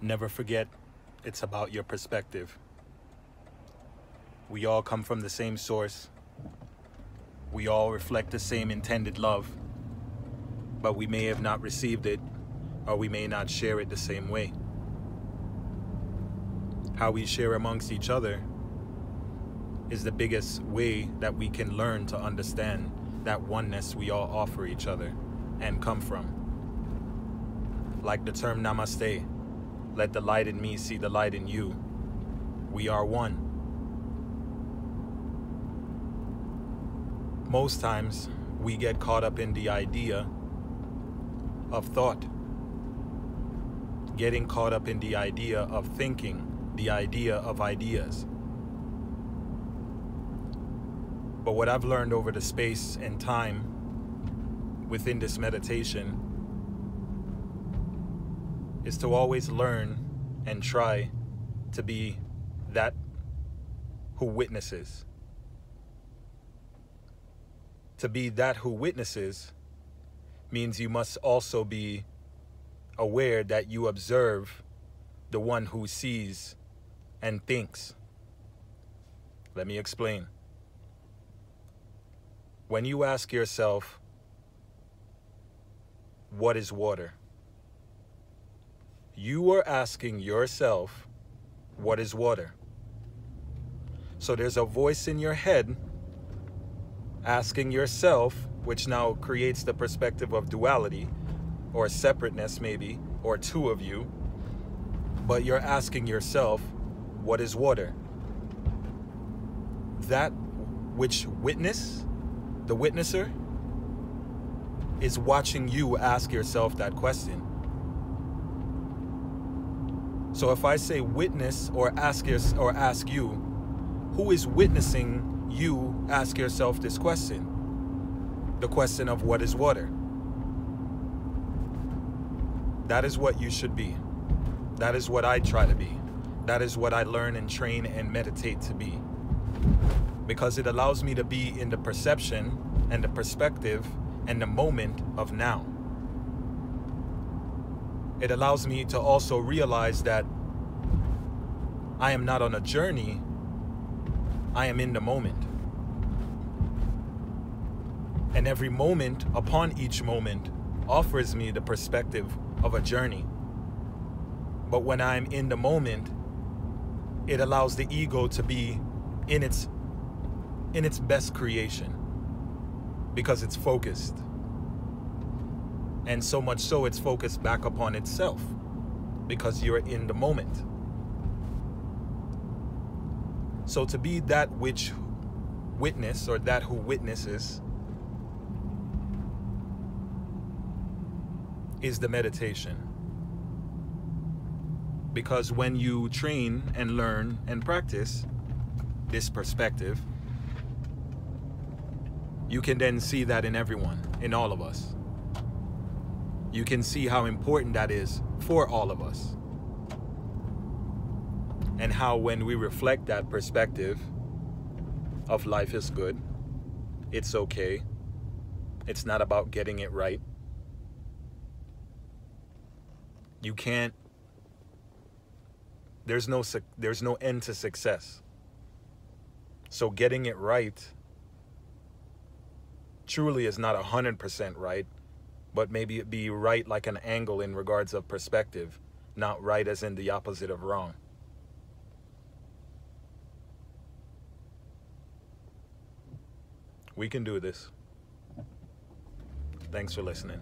Never forget, it's about your perspective. We all come from the same source. We all reflect the same intended love, but we may have not received it, or we may not share it the same way. How we share amongst each other is the biggest way that we can learn to understand that oneness we all offer each other and come from. Like the term namaste, let the light in me see the light in you. We are one. Most times, we get caught up in the idea of thought, getting caught up in the idea of thinking, the idea of ideas. But what I've learned over the space and time within this meditation is to always learn and try to be that who witnesses. To be that who witnesses means you must also be aware that you observe the one who sees and thinks. Let me explain. When you ask yourself, what is water? You are asking yourself, what is water? So there's a voice in your head asking yourself, which now creates the perspective of duality or separateness, maybe, or two of you. But you're asking yourself, what is water? That which witness the witnesser is watching you ask yourself that question. So if I say witness or ask your, or ask you, who is witnessing you ask yourself this question? The question of what is water? That is what you should be. That is what I try to be. That is what I learn and train and meditate to be because it allows me to be in the perception and the perspective and the moment of now. It allows me to also realize that I am not on a journey, I am in the moment. And every moment upon each moment offers me the perspective of a journey. But when I'm in the moment, it allows the ego to be in its in its best creation because it's focused. And so much so, it's focused back upon itself because you're in the moment. So, to be that which witness or that who witnesses is the meditation. Because when you train and learn and practice this perspective, you can then see that in everyone, in all of us. You can see how important that is for all of us. And how, when we reflect that perspective of life is good, it's okay, it's not about getting it right. You can't, there's no, there's no end to success. So getting it right truly is not 100% right, but maybe it be right like an angle in regards of perspective, not right as in the opposite of wrong. We can do this. Thanks for listening.